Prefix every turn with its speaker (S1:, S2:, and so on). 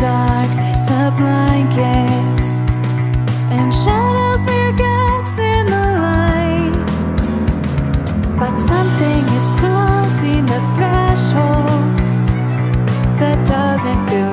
S1: darkness a blanket and shadows mere gaps in the light. But something is crossing the threshold that doesn't feel.